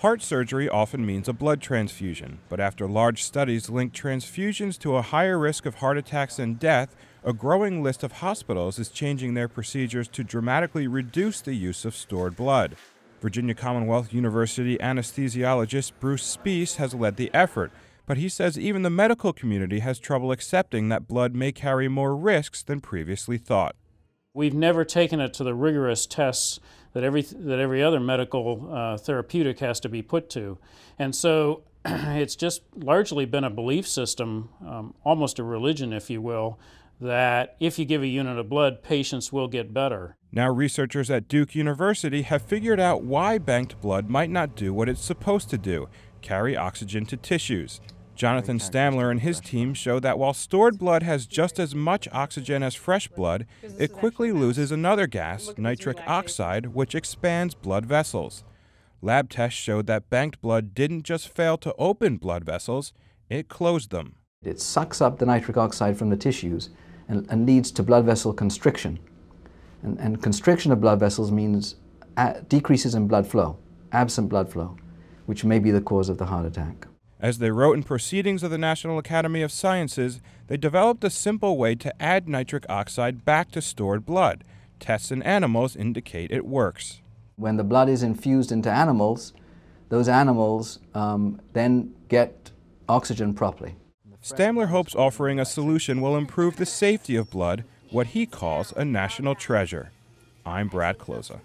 Heart surgery often means a blood transfusion, but after large studies link transfusions to a higher risk of heart attacks and death, a growing list of hospitals is changing their procedures to dramatically reduce the use of stored blood. Virginia Commonwealth University anesthesiologist Bruce Spiess has led the effort, but he says even the medical community has trouble accepting that blood may carry more risks than previously thought. We've never taken it to the rigorous tests that every, that every other medical uh, therapeutic has to be put to. And so it's just largely been a belief system, um, almost a religion, if you will, that if you give a unit of blood, patients will get better. Now, researchers at Duke University have figured out why banked blood might not do what it's supposed to do carry oxygen to tissues. Jonathan Stamler and his team show that while stored blood has just as much oxygen as fresh blood, it quickly loses another gas, nitric oxide, which expands blood vessels. Lab tests showed that banked blood didn't just fail to open blood vessels, it closed them. It sucks up the nitric oxide from the tissues and, and leads to blood vessel constriction. And, and constriction of blood vessels means uh, decreases in blood flow, absent blood flow, which may be the cause of the heart attack. As they wrote in Proceedings of the National Academy of Sciences, they developed a simple way to add nitric oxide back to stored blood. Tests in animals indicate it works. When the blood is infused into animals, those animals um, then get oxygen properly. Stamler hopes offering a solution will improve the safety of blood, what he calls a national treasure. I'm Brad Closa.